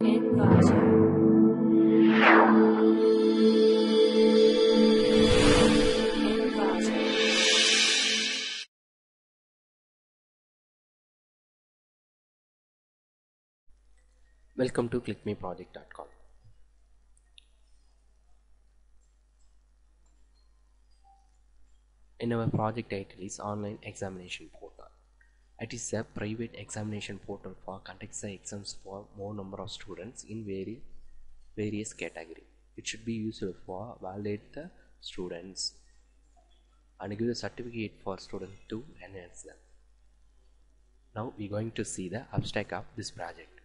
Inverter. Inverter. Welcome to clickmyproject.com. In our project title is Online Examination Portal. It is a private examination portal for conducts the exams for more number of students in various various category. It should be useful for validate the students and give the certificate for students to enhance them. Now we are going to see the abstract of this project.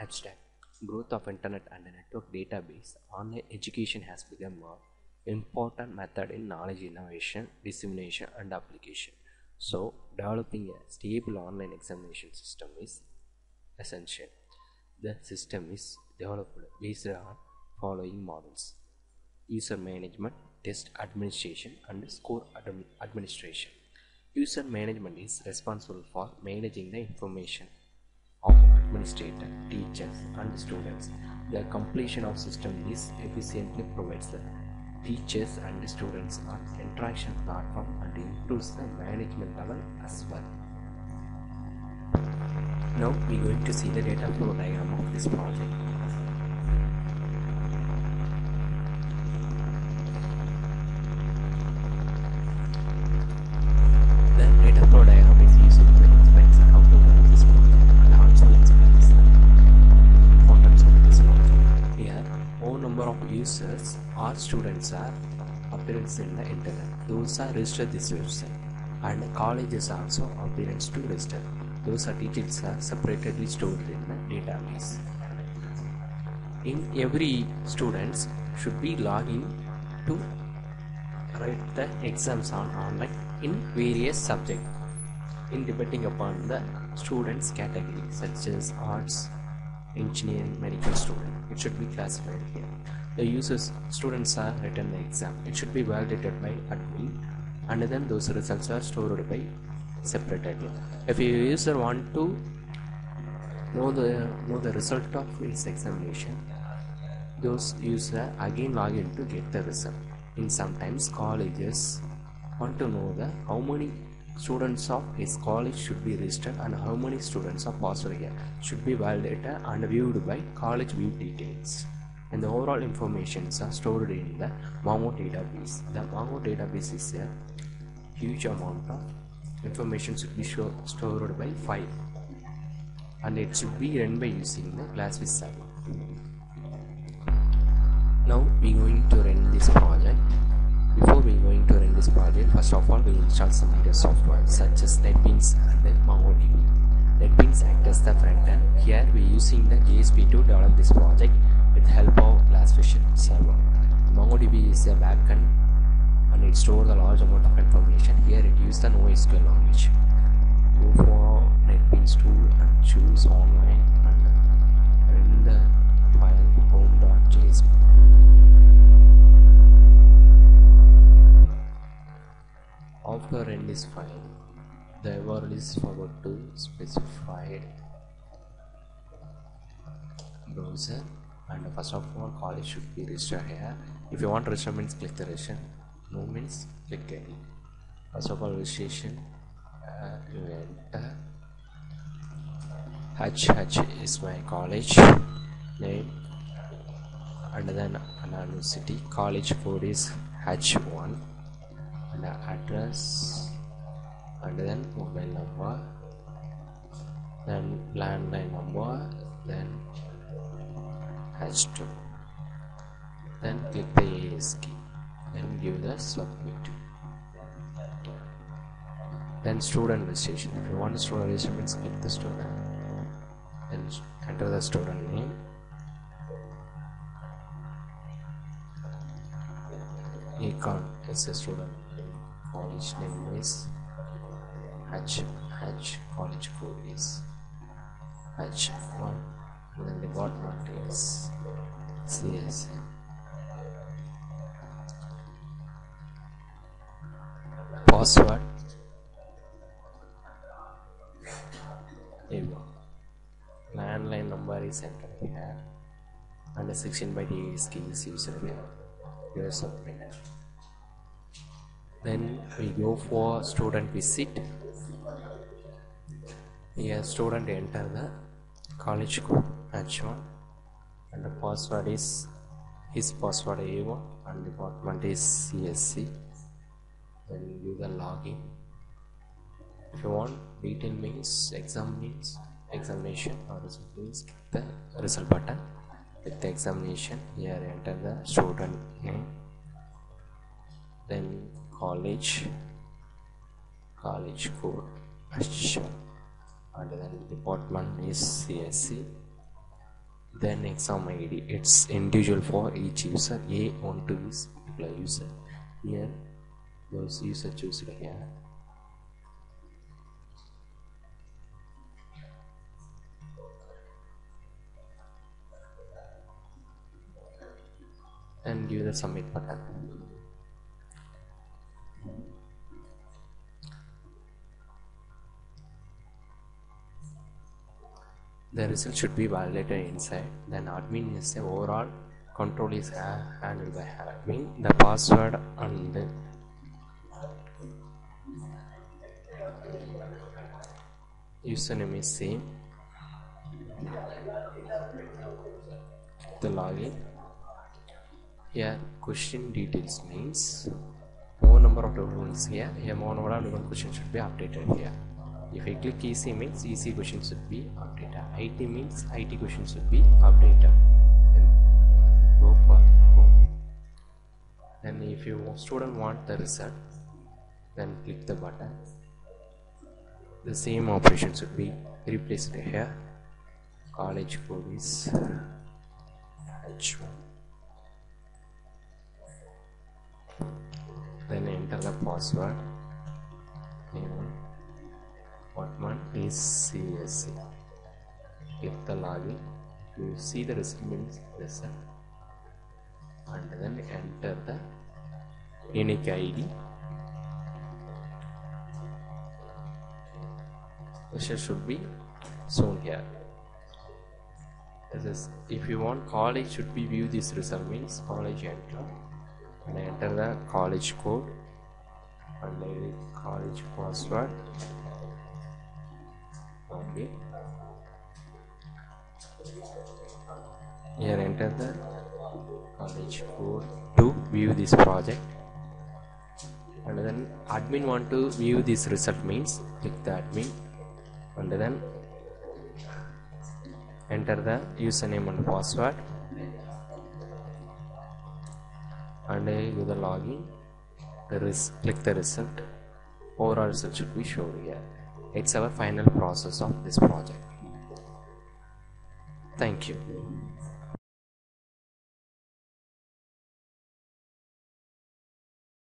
Abstract Growth of Internet and Network Database Online education has become an important method in knowledge innovation, dissemination, and application. So, developing a stable online examination system is essential. The system is developed based on following models user management, test administration, and score administration. User management is responsible for managing the information of administrator, teachers, and students. The completion of system is efficiently provides the teachers and students an interaction platform and improves the management level as well. Now we are going to see the data flow diagram of this project. The data flow diagram is used to explain how to run this project and also explains the importance of this project. Here, more number of users or students are appearance in the internet. Those are registered this website and colleges also appearance to register. Those are details are separately stored in the database. In every students should be login to write the exams on online in various subjects in depending upon the students category such as arts engineering medical student. It should be classified here. The users students are written the exam. It should be validated by admin. And then those results are stored by separately if a user want to know the know the result of his examination those user again log in to get the result. In sometimes colleges want to know the how many students of his college should be registered and how many students are passed here should be validated and viewed by college view details. And the overall informations are stored in the mongo database. The mongo database is a huge amount of information should be stored by file. And it should be run by using the glassfish server now we are going to run this project this project first of all we install some media software such as netbeans and mongodb. Netbeans act as the front end. Here we using the jsp to develop this project with help of glassfish server. Mongodb is a backend and it stores a large amount of information. Here it uses the NoSQL language. Go for netbeans tool and choose online and run the file home.jsp after run this file. The URL is forward to specified browser. And first of all college should be registered here. If you want to register means click the register no means click any. First of all registration. Uh, you enter. HH is my college name. And then another city. College code is H1 and the address and then mobile number then landline number then H2 then click the AS key then give the submit then student registration. If you want student registration click the student. Then enter the student name. Econ is a student college name is H H college code is H1 and then department is CSM password. There go. Number is entered here. And the 16 byte ASCII is used here here submit then we go for student visit. Here student enter the college code h1 and the password is his password a1 and department is csc then you the login if you want detail means exam means examination or result means the result button. With the examination here enter the student name. Then college college code H1 and then department is CSC then exam ID it's individual for each user. A12 is particular user. Here those user choose here and give the submit button the result should be validated inside. Then admin is the overall control is ha- handled by admin. The password and the username is same. The login. Here question details means more number of documents here. Here more number of document questions should be updated here if I click EC means EC questions should be updated IT means IT questions should be updated then go for home. Then if you student want the result then click the button. The same operation should be replaced here. College code is H1 then enter the password is CSC click the login you see the means result and then enter the unique ID result should be shown here. This is if you want college should be view this result means college enter. And enter the college code. And college password okay. Here enter the college code to view this project. And then admin want to view this result means click the admin. And then enter the username and password. And do the login. The res- click the result. Overall result should be shown here it's our final process of this project. Thank you